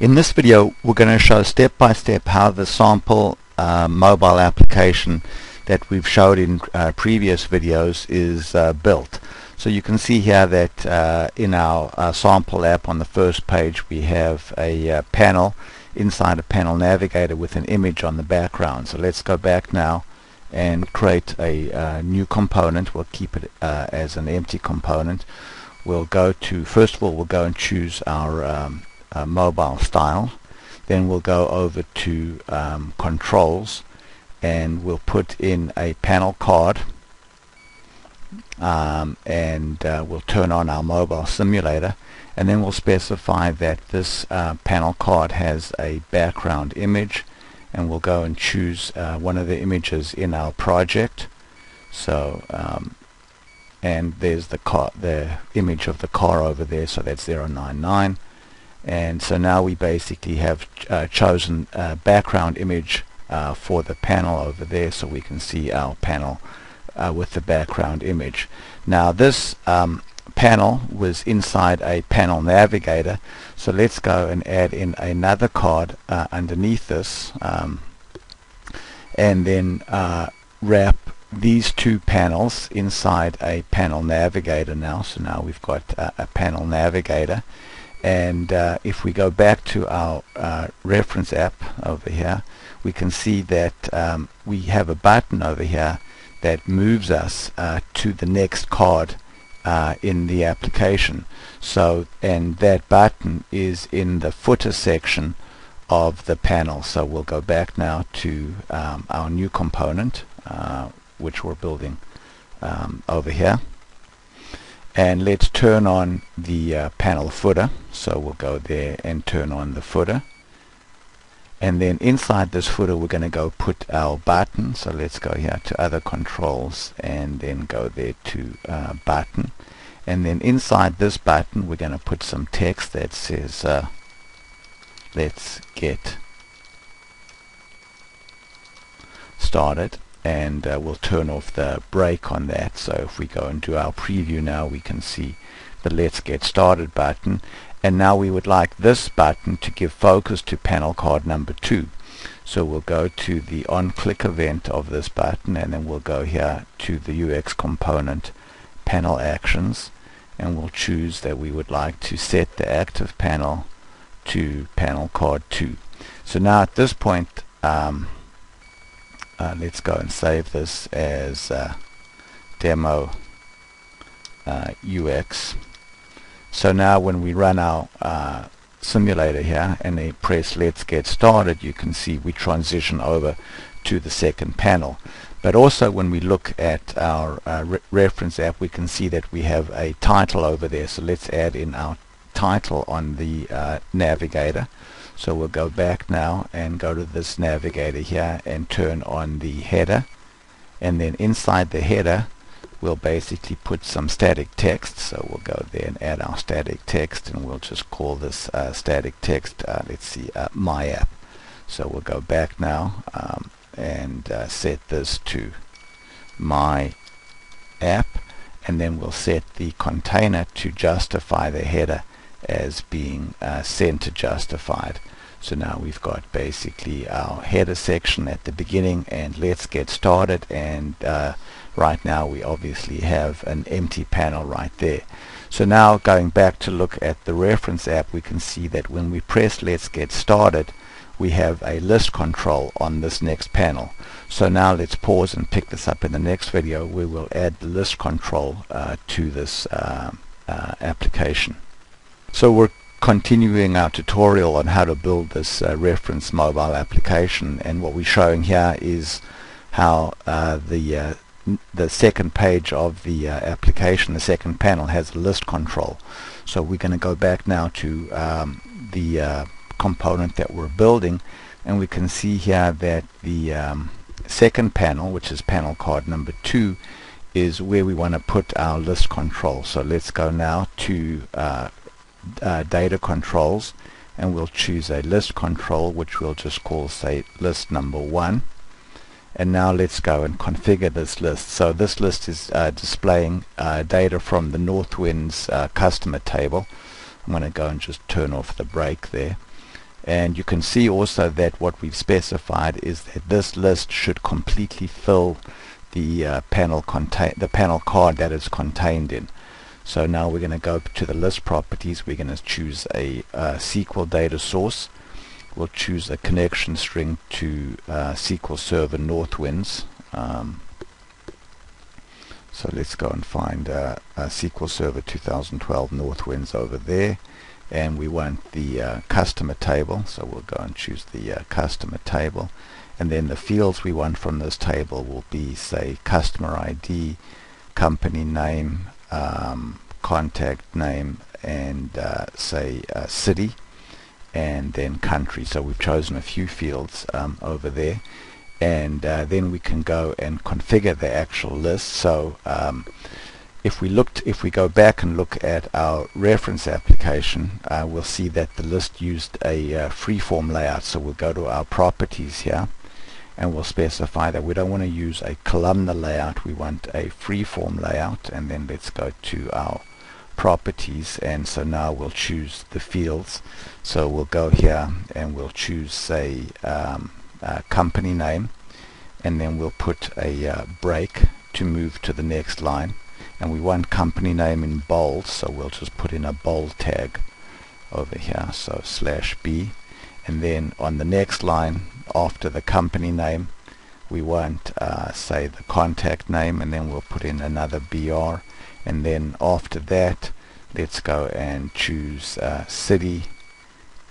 In this video we're going to show step by step how the sample uh, mobile application that we've showed in uh, previous videos is uh, built. So you can see here that uh, in our uh, sample app on the first page we have a uh, panel inside a panel navigator with an image on the background. So let's go back now and create a new component. We'll keep it as an empty component. We'll go to, first of all we'll go and choose our um, uh, mobile style then we'll go over to um, controls and we'll put in a panel card um, and uh, we'll turn on our mobile simulator and then we'll specify that this uh, panel card has a background image and we'll go and choose uh, one of the images in our project. So um, and there's the car the image of the car over there so that's 099 and so now we basically have uh, chosen a background image uh, for the panel over there so we can see our panel uh, with the background image. Now this um, panel was inside a panel navigator. So let's go and add in another card uh, underneath this um, and then uh, wrap these two panels inside a panel navigator now. So now we've got a panel navigator and uh, if we go back to our uh, reference app over here we can see that um, we have a button over here that moves us uh, to the next card uh, in the application. So and that button is in the footer section of the panel. So we'll go back now to um, our new component uh, which we're building um, over here and let's turn on the uh, panel footer. So we'll go there and turn on the footer. And then inside this footer we're going to go put our button. So let's go here to other controls and then go there to uh, button. And then inside this button we're going to put some text that says uh, let's get started and uh, we'll turn off the break on that. So if we go and do our preview now we can see the let's get started button. And now we would like this button to give focus to panel card number two. So we'll go to the on click event of this button and then we'll go here to the UX component panel actions. And we'll choose that we would like to set the active panel to panel card 2 so now at this point um, uh, let's go and save this as uh, demo uh, UX so now when we run our uh, simulator here and they press let's get started you can see we transition over to the second panel. But also when we look at our uh, re reference app we can see that we have a title over there. So let's add in our title on the uh, navigator so we'll go back now and go to this navigator here and turn on the header. And then inside the header we'll basically put some static text. So we'll go there and add our static text and we'll just call this uh, static text uh, let's see uh, my app. So we'll go back now um, and uh, set this to my app. And then we'll set the container to justify the header as being uh, center justified. So now we've got basically our header section at the beginning and let's get started and uh, right now we obviously have an empty panel right there. So now going back to look at the reference app we can see that when we press let's get started we have a list control on this next panel. So now let's pause and pick this up in the next video. We will add the list control uh, to this uh, uh, application. So we're continuing our tutorial on how to build this uh, reference mobile application and what we're showing here is how uh, the uh, the second page of the uh, application, the second panel, has a list control. So we're going to go back now to um, the uh, component that we're building and we can see here that the um, second panel, which is panel card number two, is where we want to put our list control. So let's go now to uh, data controls and we'll choose a list control which we'll just call say list number one. And now let's go and configure this list. So this list is uh, displaying uh, data from the Northwinds uh, customer table. I'm going to go and just turn off the break there. And you can see also that what we've specified is that this list should completely fill the uh, panel contain the panel card that is contained in so now we're going to go to the list properties. We're going to choose a uh, SQL data source. We'll choose a connection string to uh, SQL Server Northwinds. Um, so let's go and find uh, SQL Server 2012 Northwinds over there. And we want the uh, customer table. So we'll go and choose the uh, customer table. And then the fields we want from this table will be say customer ID company name um, contact name and uh, say uh, city and then country. So we've chosen a few fields um, over there. And uh, then we can go and configure the actual list. So um, if we looked if we go back and look at our reference application uh, we'll see that the list used a uh, freeform layout. So we'll go to our properties here and we'll specify that we don't want to use a columnar layout. We want a freeform layout and then let's go to our properties. And so now we'll choose the fields. So we'll go here and we'll choose say um, company name and then we'll put a uh, break to move to the next line. And we want company name in bold so we'll just put in a bold tag over here. So slash b. And then on the next line after the company name. We want uh, say the contact name and then we'll put in another BR and then after that let's go and choose uh, city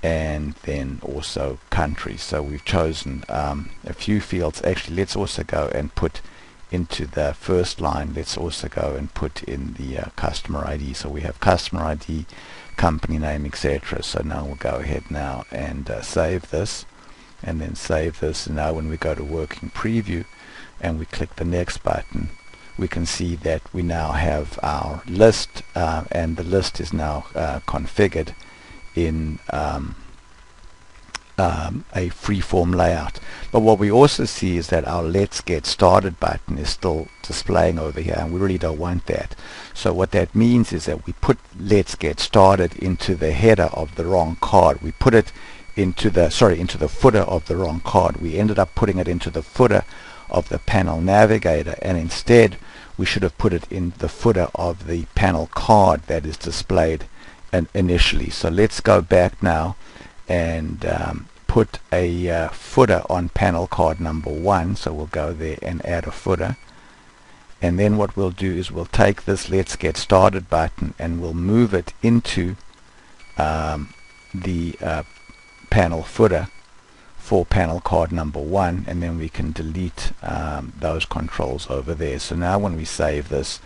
and then also country. So we've chosen um, a few fields. Actually let's also go and put into the first line. Let's also go and put in the uh, customer ID so we have customer ID company name etc so now we'll go ahead now and uh, save this and then save this and now when we go to working preview and we click the next button we can see that we now have our list uh, and the list is now uh, configured in um, um, a freeform layout. But what we also see is that our Let's Get Started button is still displaying over here and we really don't want that. So what that means is that we put Let's Get Started into the header of the wrong card. We put it into the, sorry, into the footer of the wrong card. We ended up putting it into the footer of the panel navigator and instead we should have put it in the footer of the panel card that is displayed initially. So let's go back now and um, put a uh, footer on panel card number one so we'll go there and add a footer and then what we'll do is we'll take this let's get started button and we'll move it into um, the uh, panel footer for panel card number one and then we can delete um, those controls over there. So now when we save this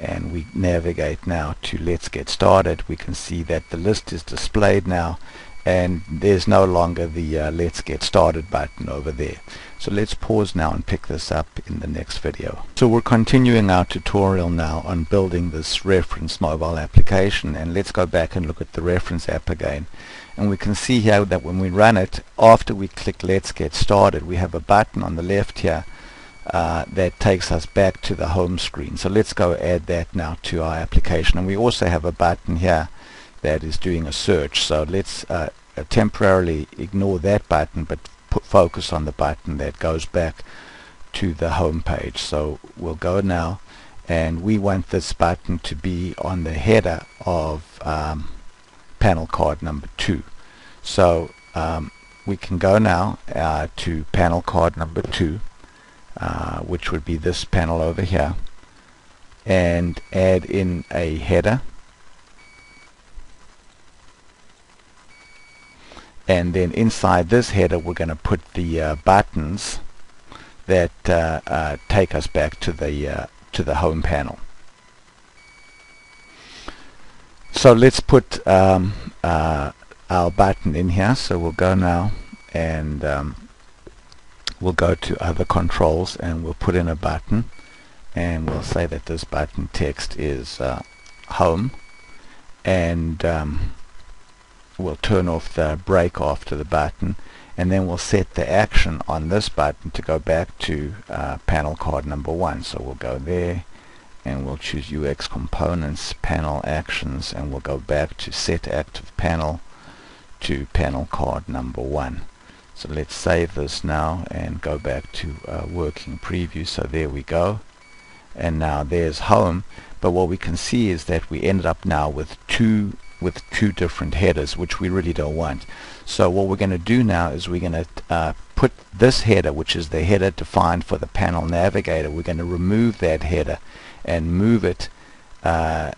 and we navigate now to let's get started we can see that the list is displayed now and there's no longer the uh, let's get started button over there. So let's pause now and pick this up in the next video. So we're continuing our tutorial now on building this reference mobile application and let's go back and look at the reference app again and we can see here that when we run it after we click let's get started we have a button on the left here uh, that takes us back to the home screen so let's go add that now to our application and we also have a button here that is doing a search. So let's uh, temporarily ignore that button but put focus on the button that goes back to the home page. So we'll go now and we want this button to be on the header of um, panel card number 2. So um, we can go now uh, to panel card number 2 uh, which would be this panel over here and add in a header and then inside this header we're going to put the uh, buttons that uh, uh, take us back to the uh, to the home panel so let's put um, uh, our button in here. So we'll go now and um, we'll go to other controls and we'll put in a button and we'll say that this button text is uh, home and um, we'll turn off the break after the button and then we'll set the action on this button to go back to uh, panel card number one. So we'll go there and we'll choose UX components panel actions and we'll go back to set active panel to panel card number one. So let's save this now and go back to uh, working preview. So there we go. And now there's home. But what we can see is that we ended up now with two with two different headers, which we really don't want. So what we're going to do now is we're going to uh, put this header, which is the header defined for the panel navigator, we're going to remove that header and move it uh,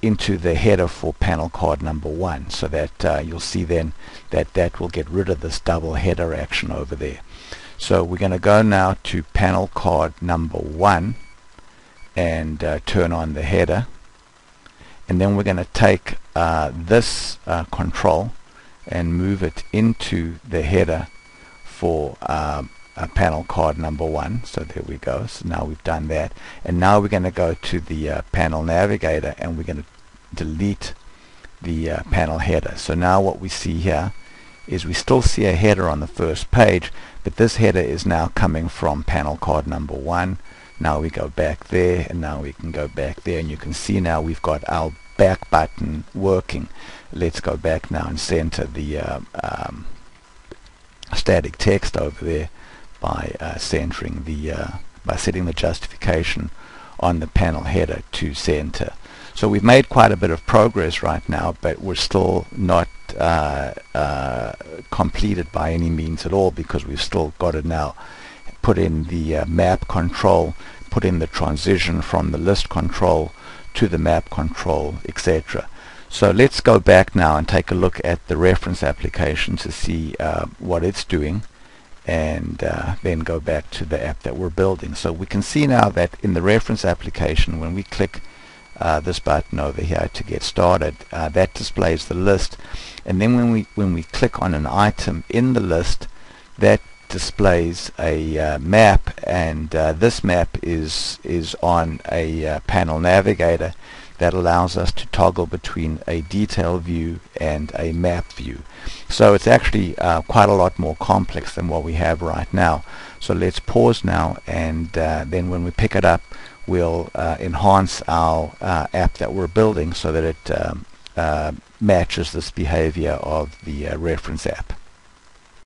into the header for panel card number one so that uh, you'll see then that that will get rid of this double header action over there. So we're going to go now to panel card number one and uh, turn on the header and then we're going to take uh, this uh, control and move it into the header for um, panel card number one. So there we go. So now we've done that. And now we're going to go to the uh, panel navigator and we're going to delete the uh, panel header. So now what we see here is we still see a header on the first page but this header is now coming from panel card number one now we go back there and now we can go back there and you can see now we've got our back button working let's go back now and center the uh, um, static text over there by uh, centering the uh, by setting the justification on the panel header to center. So we've made quite a bit of progress right now, but we're still not uh, uh, completed by any means at all because we've still got to now put in the uh, map control, put in the transition from the list control to the map control, etc. So let's go back now and take a look at the reference application to see uh, what it's doing and uh, then go back to the app that we're building. So we can see now that in the reference application when we click uh, this button over here to get started uh, that displays the list and then when we when we click on an item in the list that displays a uh, map and uh, this map is is on a uh, panel navigator that allows us to toggle between a detail view and a map view. So it's actually uh, quite a lot more complex than what we have right now. So let's pause now and uh, then when we pick it up we'll uh, enhance our app that we're building so that it um, matches this behavior of the reference app.